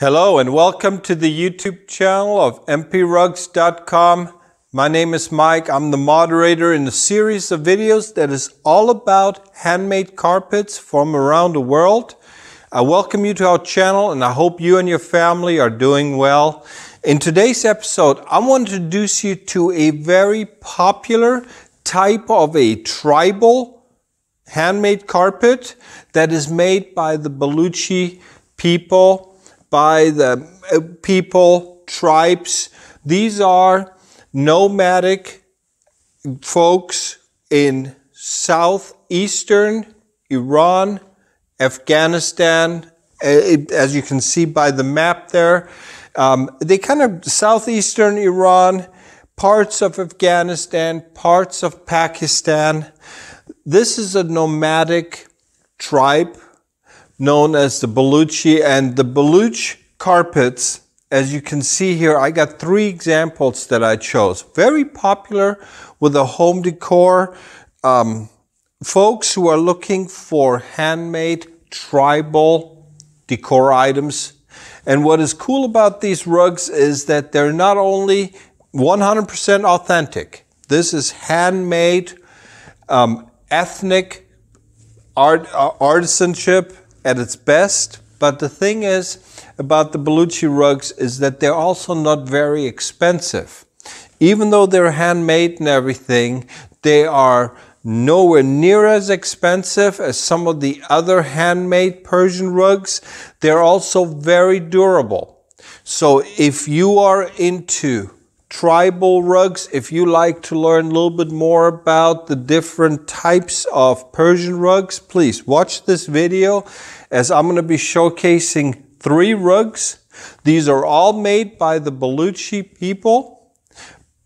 Hello and welcome to the YouTube channel of mprugs.com. My name is Mike. I'm the moderator in a series of videos that is all about handmade carpets from around the world. I welcome you to our channel and I hope you and your family are doing well. In today's episode, I want to introduce you to a very popular type of a tribal handmade carpet that is made by the Baluchi people by the uh, people, tribes. These are nomadic folks in southeastern Iran, Afghanistan, uh, as you can see by the map there. Um, they kind of southeastern Iran, parts of Afghanistan, parts of Pakistan. This is a nomadic tribe known as the Baluchi and the Baluch carpets. As you can see here, I got three examples that I chose. Very popular with the home decor. Um, folks who are looking for handmade tribal decor items. And what is cool about these rugs is that they're not only 100% authentic. This is handmade, um, ethnic art, uh, artisanship at its best. But the thing is about the Baluchi rugs is that they're also not very expensive. Even though they're handmade and everything, they are nowhere near as expensive as some of the other handmade Persian rugs. They're also very durable. So if you are into tribal rugs. If you like to learn a little bit more about the different types of Persian rugs, please watch this video as I'm going to be showcasing three rugs. These are all made by the Baluchi people,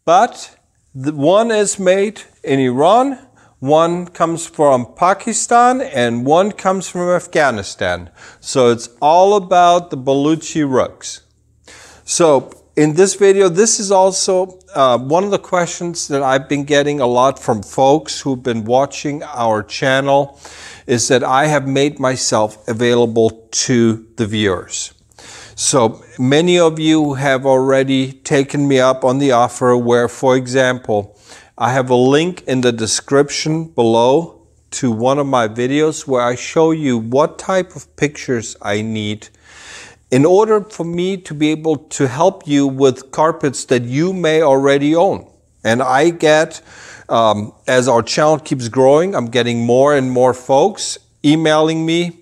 but the one is made in Iran, one comes from Pakistan, and one comes from Afghanistan. So it's all about the Baluchi rugs. So in this video, this is also uh, one of the questions that I've been getting a lot from folks who've been watching our channel is that I have made myself available to the viewers. So many of you have already taken me up on the offer where, for example, I have a link in the description below to one of my videos where I show you what type of pictures I need in order for me to be able to help you with carpets that you may already own. And I get, um, as our channel keeps growing, I'm getting more and more folks emailing me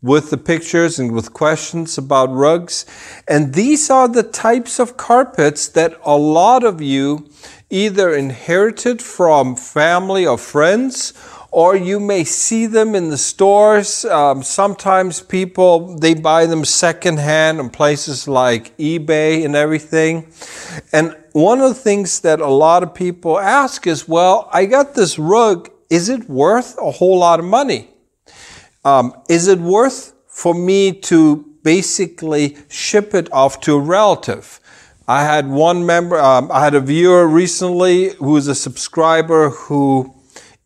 with the pictures and with questions about rugs. And these are the types of carpets that a lot of you either inherited from family or friends or you may see them in the stores. Um, sometimes people they buy them secondhand in places like eBay and everything. And one of the things that a lot of people ask is, "Well, I got this rug. Is it worth a whole lot of money? Um, is it worth for me to basically ship it off to a relative?" I had one member, um, I had a viewer recently who is a subscriber who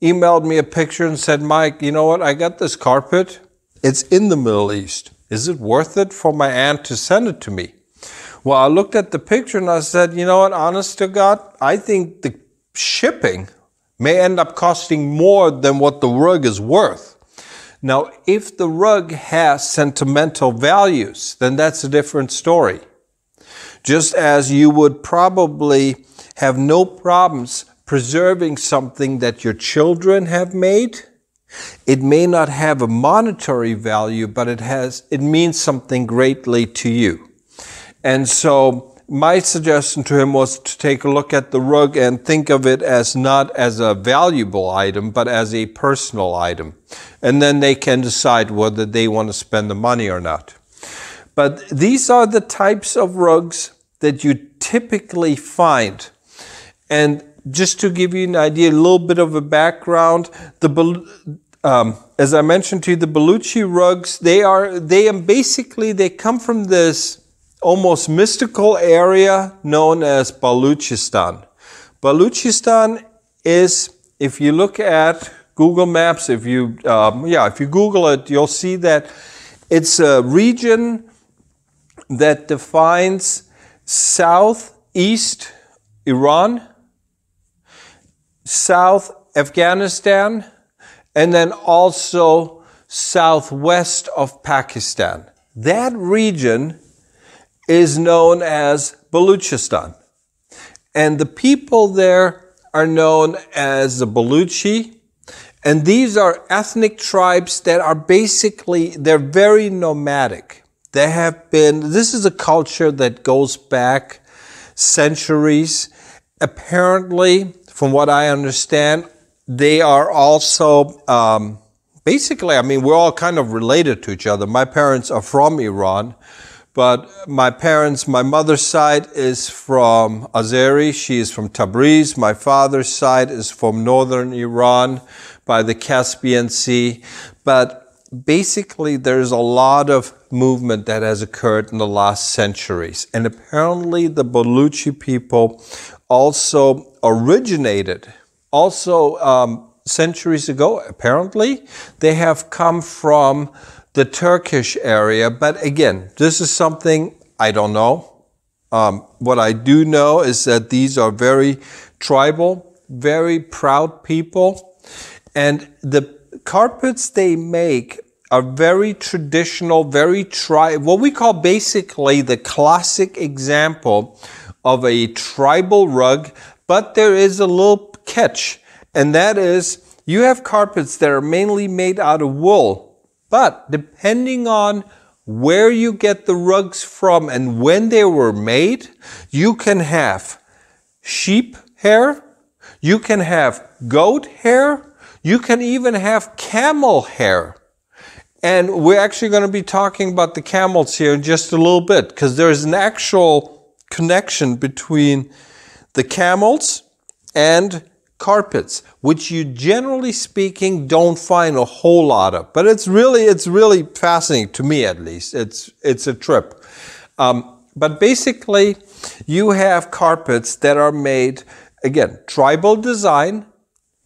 emailed me a picture and said, Mike, you know what? I got this carpet. It's in the Middle East. Is it worth it for my aunt to send it to me? Well, I looked at the picture and I said, you know what? Honest to God, I think the shipping may end up costing more than what the rug is worth. Now, if the rug has sentimental values, then that's a different story. Just as you would probably have no problems preserving something that your children have made. It may not have a monetary value, but it has, it means something greatly to you. And so my suggestion to him was to take a look at the rug and think of it as not as a valuable item, but as a personal item. And then they can decide whether they want to spend the money or not. But these are the types of rugs that you typically find. And just to give you an idea, a little bit of a background, the um, as I mentioned to you, the Baluchi rugs, they are they are basically they come from this almost mystical area known as Baluchistan. Baluchistan is, if you look at Google Maps, if you um, yeah, if you Google it, you'll see that it's a region that defines southeast Iran, south Afghanistan, and then also southwest of Pakistan. That region is known as Baluchistan. And the people there are known as the Baluchi. And these are ethnic tribes that are basically, they're very nomadic. They have been, this is a culture that goes back centuries. Apparently, from what I understand, they are also um, basically, I mean, we're all kind of related to each other. My parents are from Iran, but my parents, my mother's side is from Azeri. She is from Tabriz. My father's side is from northern Iran by the Caspian Sea. But basically, there's a lot of movement that has occurred in the last centuries. And apparently, the Baluchi people also originated, also um, centuries ago, apparently, they have come from the Turkish area. But again, this is something I don't know. Um, what I do know is that these are very tribal, very proud people. And the carpets they make are very traditional, very tri, what we call basically the classic example of a tribal rug, but there is a little catch, and that is you have carpets that are mainly made out of wool, but depending on where you get the rugs from and when they were made, you can have sheep hair, you can have goat hair, you can even have camel hair. And we're actually going to be talking about the camels here in just a little bit because there's an actual connection between the camels and carpets, which you generally speaking don't find a whole lot of. But it's really, it's really fascinating to me at least. It's, it's a trip. Um, but basically, you have carpets that are made, again, tribal design,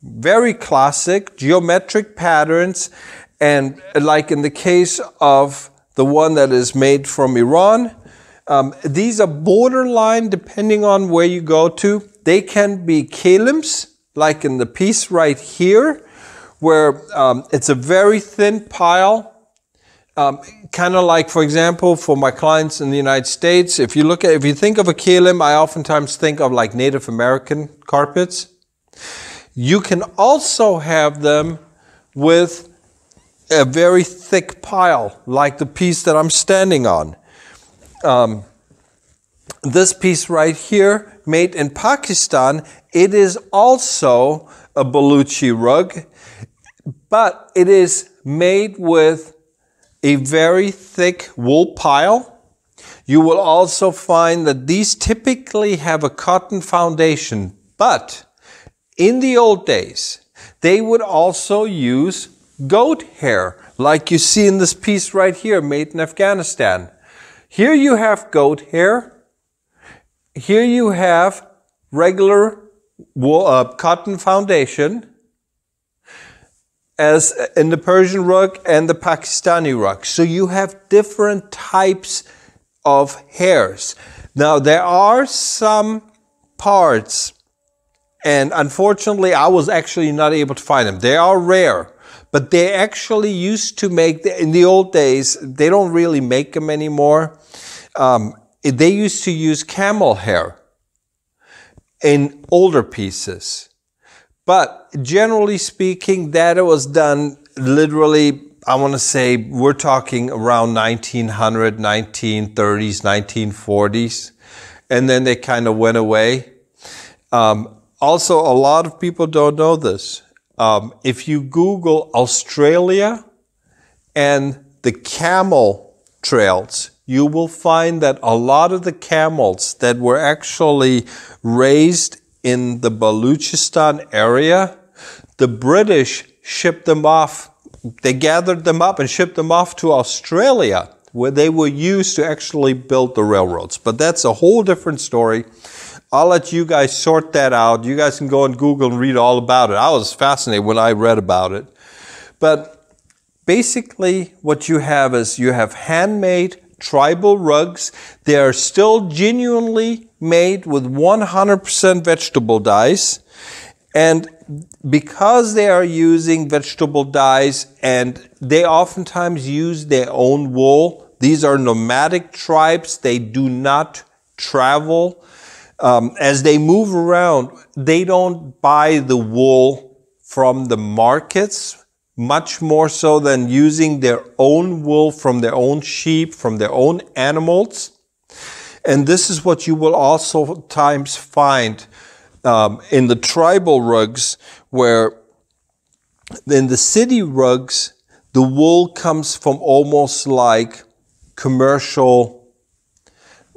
very classic, geometric patterns, and like in the case of the one that is made from Iran, um, these are borderline depending on where you go to. They can be kilims, like in the piece right here, where um, it's a very thin pile. Um, kind of like, for example, for my clients in the United States, if you look at, if you think of a kilim, I oftentimes think of like Native American carpets. You can also have them with a very thick pile, like the piece that I'm standing on. Um, this piece right here, made in Pakistan, it is also a Baluchi rug, but it is made with a very thick wool pile. You will also find that these typically have a cotton foundation, but in the old days, they would also use goat hair, like you see in this piece right here, made in Afghanistan. Here you have goat hair. Here you have regular wool, uh, cotton foundation, as in the Persian rug and the Pakistani rug. So you have different types of hairs. Now there are some parts, and unfortunately I was actually not able to find them. They are rare but they actually used to make, in the old days, they don't really make them anymore. Um, they used to use camel hair in older pieces. But generally speaking, that was done literally, I want to say, we're talking around 1900, 1930s, 1940s. And then they kind of went away. Um, also, a lot of people don't know this. Um, if you Google Australia and the camel trails, you will find that a lot of the camels that were actually raised in the Baluchistan area, the British shipped them off, they gathered them up and shipped them off to Australia, where they were used to actually build the railroads. But that's a whole different story. I'll let you guys sort that out. You guys can go on Google and read all about it. I was fascinated when I read about it. But basically, what you have is you have handmade tribal rugs. They are still genuinely made with 100% vegetable dyes. And because they are using vegetable dyes and they oftentimes use their own wool, these are nomadic tribes. They do not travel. Um, as they move around, they don't buy the wool from the markets much more so than using their own wool from their own sheep, from their own animals. And this is what you will also times find um, in the tribal rugs, where in the city rugs, the wool comes from almost like commercial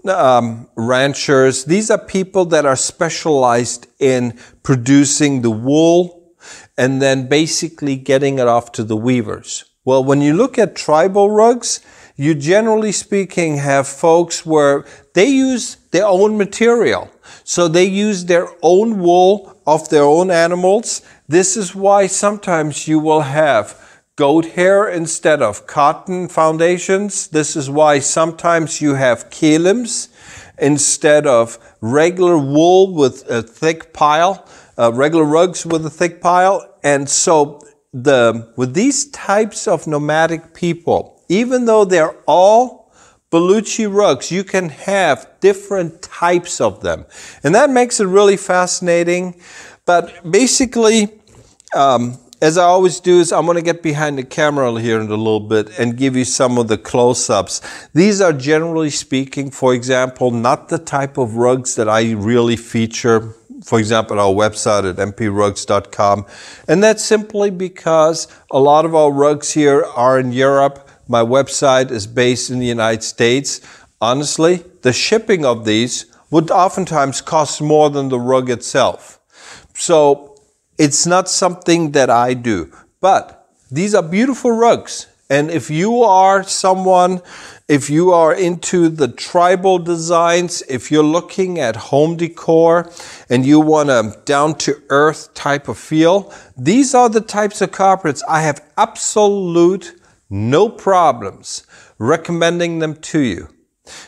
um, ranchers. These are people that are specialized in producing the wool and then basically getting it off to the weavers. Well, when you look at tribal rugs, you generally speaking have folks where they use their own material. So they use their own wool of their own animals. This is why sometimes you will have goat hair instead of cotton foundations. This is why sometimes you have kilims instead of regular wool with a thick pile uh, regular rugs with a thick pile. And so the, with these types of nomadic people, even though they're all Baluchi rugs, you can have different types of them. And that makes it really fascinating. But basically, um, as I always do is I'm going to get behind the camera here in a little bit and give you some of the close-ups. These are generally speaking, for example, not the type of rugs that I really feature for example, our website at mprugs.com. And that's simply because a lot of our rugs here are in Europe. My website is based in the United States. Honestly, the shipping of these would oftentimes cost more than the rug itself. So it's not something that I do. But these are beautiful rugs. And if you are someone if you are into the tribal designs, if you're looking at home decor and you want a down to earth type of feel, these are the types of carpets I have absolute no problems recommending them to you.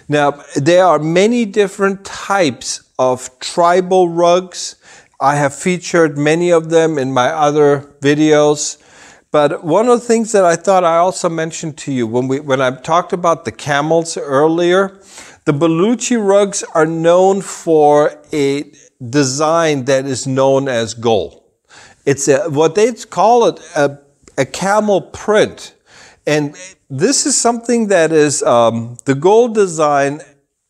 Now, there are many different types of tribal rugs. I have featured many of them in my other videos. But one of the things that I thought I also mentioned to you when we when I talked about the camels earlier, the Baluchi rugs are known for a design that is known as gold. It's a, what they call it a, a camel print. And this is something that is, um, the gold design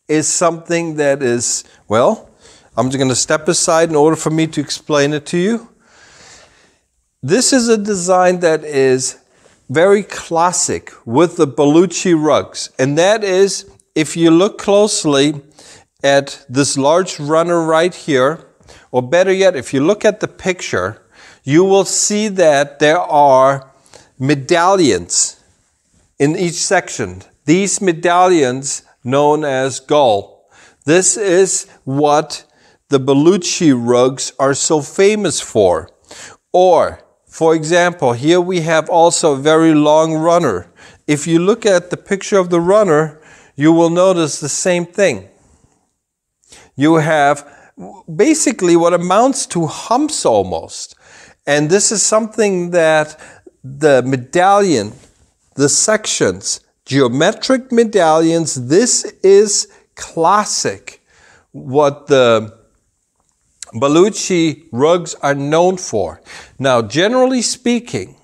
is something that is, well, I'm just going to step aside in order for me to explain it to you. This is a design that is very classic with the Baluchi rugs. And that is, if you look closely at this large runner right here, or better yet, if you look at the picture, you will see that there are medallions in each section. These medallions known as gull. This is what the Baluchi rugs are so famous for. Or for example, here we have also a very long runner. If you look at the picture of the runner, you will notice the same thing. You have basically what amounts to humps almost. And this is something that the medallion, the sections, geometric medallions, this is classic. What the Baluchi rugs are known for. Now, generally speaking,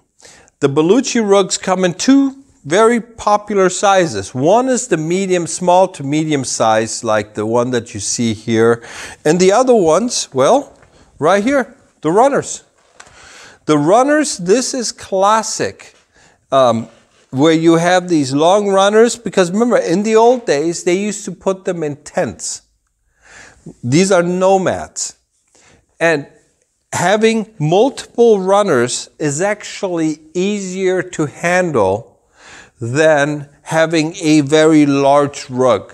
the Baluchi rugs come in two very popular sizes. One is the medium, small to medium size, like the one that you see here. And the other ones, well, right here, the runners. The runners, this is classic. Um, where you have these long runners, because remember, in the old days, they used to put them in tents. These are nomads. And having multiple runners is actually easier to handle than having a very large rug.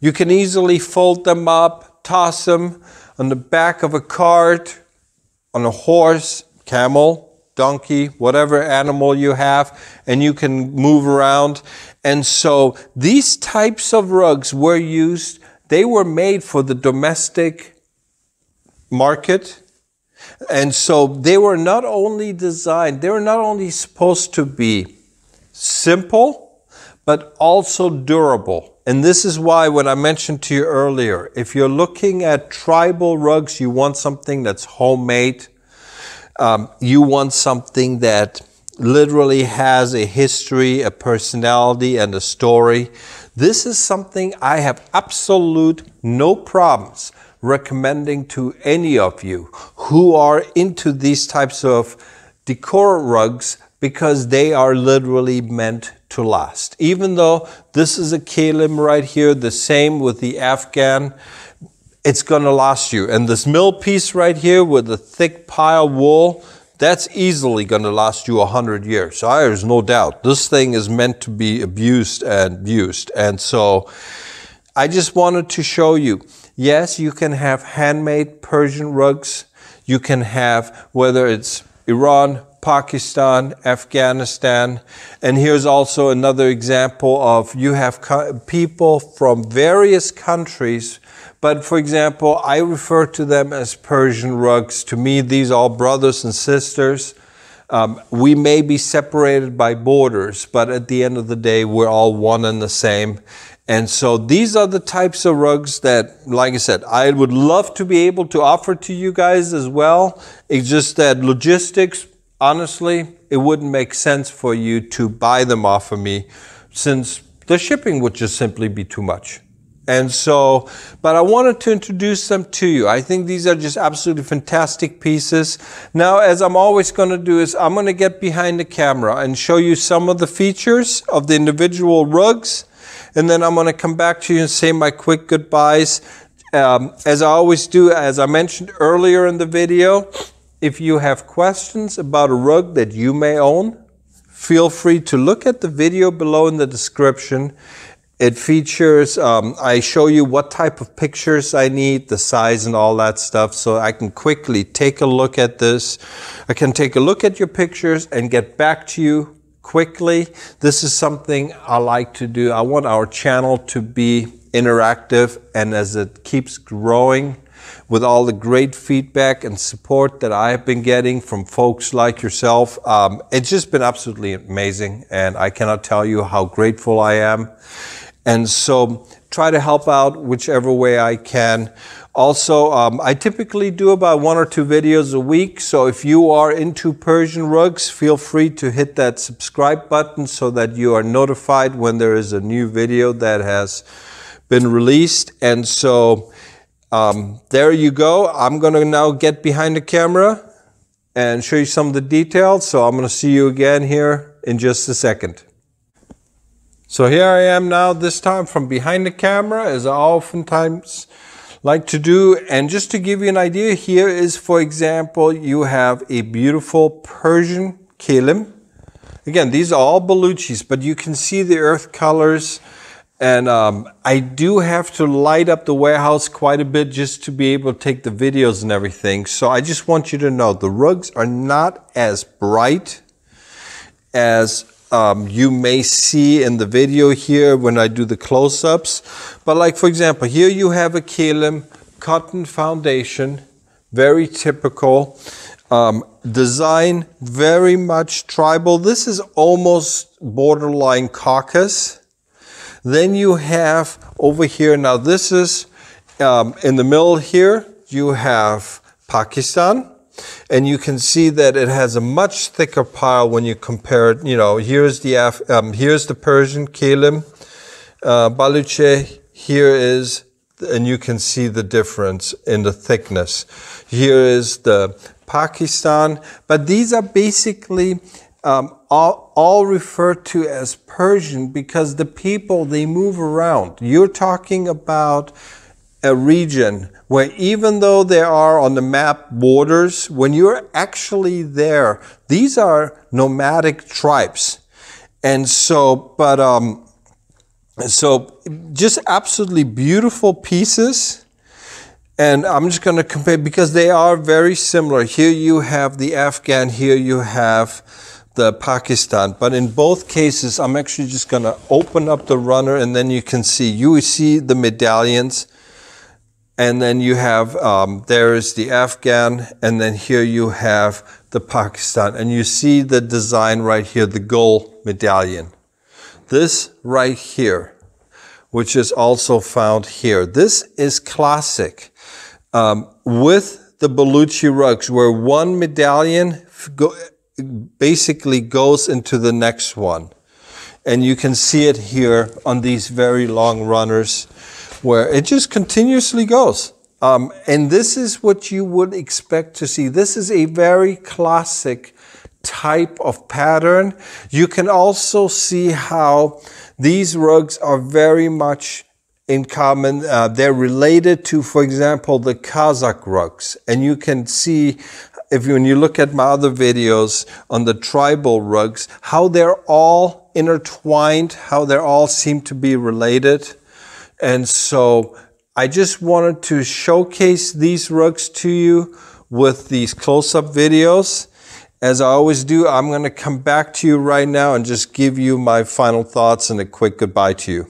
You can easily fold them up, toss them on the back of a cart, on a horse, camel, donkey, whatever animal you have, and you can move around. And so these types of rugs were used, they were made for the domestic market. And so they were not only designed, they were not only supposed to be simple, but also durable. And this is why when I mentioned to you earlier, if you're looking at tribal rugs, you want something that's homemade. Um, you want something that literally has a history, a personality, and a story. This is something I have absolute no problems recommending to any of you who are into these types of decor rugs because they are literally meant to last. Even though this is a Kalim right here, the same with the Afghan, it's going to last you. And this mill piece right here with the thick pile wool, that's easily going to last you a hundred years. So there's no doubt. This thing is meant to be abused and used. And so I just wanted to show you, yes, you can have handmade Persian rugs. You can have, whether it's Iran, Pakistan, Afghanistan. And here's also another example of you have people from various countries. But for example, I refer to them as Persian rugs. To me, these are brothers and sisters. Um, we may be separated by borders, but at the end of the day, we're all one and the same. And so these are the types of rugs that, like I said, I would love to be able to offer to you guys as well. It's just that logistics, honestly, it wouldn't make sense for you to buy them off of me since the shipping would just simply be too much. And so, but I wanted to introduce them to you. I think these are just absolutely fantastic pieces. Now, as I'm always going to do is I'm going to get behind the camera and show you some of the features of the individual rugs. And then I'm going to come back to you and say my quick goodbyes. Um, as I always do, as I mentioned earlier in the video, if you have questions about a rug that you may own, feel free to look at the video below in the description. It features, um, I show you what type of pictures I need, the size and all that stuff, so I can quickly take a look at this. I can take a look at your pictures and get back to you quickly. This is something I like to do. I want our channel to be interactive and as it keeps growing, with all the great feedback and support that I have been getting from folks like yourself. Um, it's just been absolutely amazing, and I cannot tell you how grateful I am. And so try to help out whichever way I can. Also, um, I typically do about one or two videos a week. So if you are into Persian rugs, feel free to hit that subscribe button so that you are notified when there is a new video that has been released. And so um, there you go. I'm going to now get behind the camera and show you some of the details. So I'm going to see you again here in just a second. So here I am now, this time from behind the camera, as I oftentimes like to do. And just to give you an idea, here is, for example, you have a beautiful Persian kalim. Again, these are all Baluchis, but you can see the earth colors and um, I do have to light up the warehouse quite a bit just to be able to take the videos and everything. So I just want you to know the rugs are not as bright as um, you may see in the video here when I do the close-ups. But like for example, here you have a Kalim cotton foundation, very typical. Um, design very much tribal. This is almost borderline Caucas. Then you have over here, now this is um, in the middle here, you have Pakistan. And you can see that it has a much thicker pile when you compare it. You know, here's the Af um, here's the Persian Kalim, uh, Baluche. Here is, and you can see the difference in the thickness. Here is the Pakistan, but these are basically um, all, all referred to as Persian because the people, they move around. You're talking about a region where even though there are on the map borders, when you're actually there, these are nomadic tribes. And so, but, um, so just absolutely beautiful pieces. And I'm just going to compare because they are very similar. Here you have the Afghan, here you have the Pakistan. But in both cases, I'm actually just going to open up the runner and then you can see, you see the medallions. And then you have, um, there is the Afghan, and then here you have the Pakistan. And you see the design right here, the gold medallion. This right here, which is also found here. This is classic um, with the Baluchi rugs, where one medallion go, basically goes into the next one. And you can see it here on these very long runners where it just continuously goes. Um, and this is what you would expect to see. This is a very classic type of pattern. You can also see how these rugs are very much in common. Uh, they're related to, for example, the Kazakh rugs. And you can see, if you, when you look at my other videos on the tribal rugs, how they're all intertwined, how they all seem to be related. And so I just wanted to showcase these rugs to you with these close-up videos. As I always do, I'm going to come back to you right now and just give you my final thoughts and a quick goodbye to you.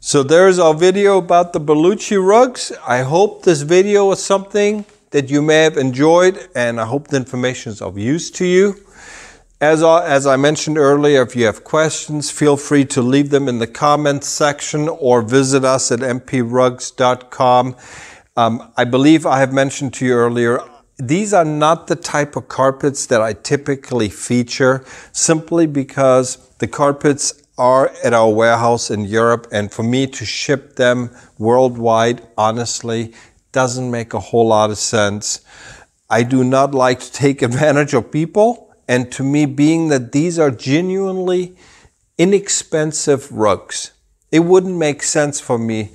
So there's our video about the Baluchi rugs. I hope this video was something that you may have enjoyed and I hope the information is of use to you. As, as I mentioned earlier, if you have questions, feel free to leave them in the comments section or visit us at mprugs.com. Um, I believe I have mentioned to you earlier, these are not the type of carpets that I typically feature simply because the carpets are at our warehouse in Europe, and for me to ship them worldwide, honestly, doesn't make a whole lot of sense. I do not like to take advantage of people, and to me, being that these are genuinely inexpensive rugs, it wouldn't make sense for me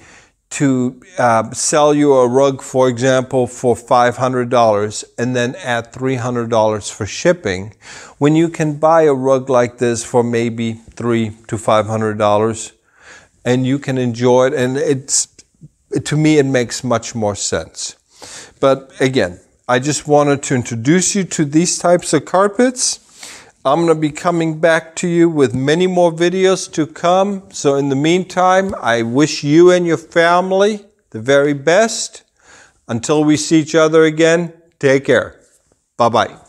to uh, sell you a rug, for example, for $500 and then add $300 for shipping, when you can buy a rug like this for maybe three to $500 and you can enjoy it. And it's, to me, it makes much more sense. But again, I just wanted to introduce you to these types of carpets. I'm going to be coming back to you with many more videos to come. So in the meantime, I wish you and your family the very best. Until we see each other again, take care. Bye-bye.